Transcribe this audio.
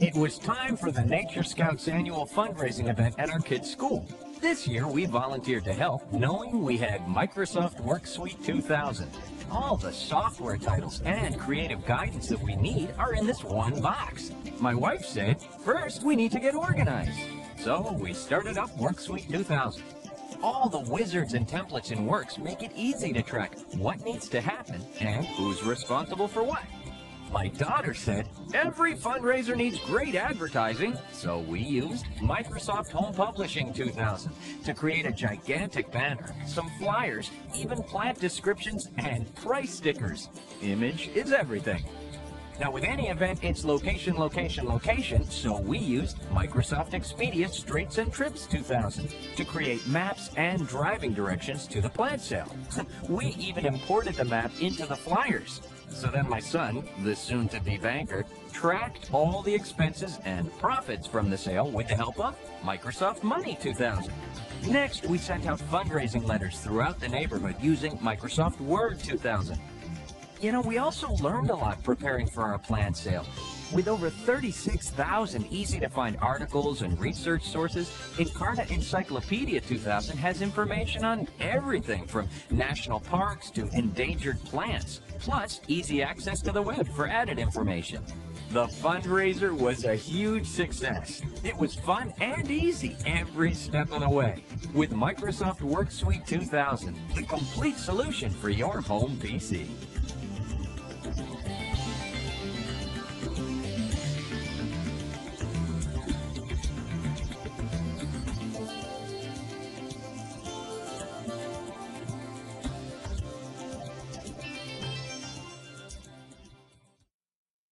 It was time for the Nature Scouts annual fundraising event at our kids' school. This year, we volunteered to help, knowing we had Microsoft Works Suite 2000. All the software titles and creative guidance that we need are in this one box. My wife said, first we need to get organized. So we started up Works Suite 2000. All the wizards and templates in Works make it easy to track what needs to happen and who's responsible for what. My daughter said, every fundraiser needs great advertising, so we used Microsoft Home Publishing 2000 to create a gigantic banner, some flyers, even plant descriptions, and price stickers. Image is everything. Now with any event, it's location, location, location, so we used Microsoft Expedia Streets and Trips 2000 to create maps and driving directions to the plant sale. we even imported the map into the flyers. So then my son, the soon-to-be banker, tracked all the expenses and profits from the sale with the help of Microsoft Money 2000. Next, we sent out fundraising letters throughout the neighborhood using Microsoft Word 2000. You know, we also learned a lot preparing for our plant sale. With over 36,000 easy-to-find articles and research sources, Encarta Encyclopedia 2000 has information on everything from national parks to endangered plants, plus easy access to the web for added information. The fundraiser was a huge success. It was fun and easy every step of the way. With Microsoft Works Suite 2000, the complete solution for your home PC. Thank you.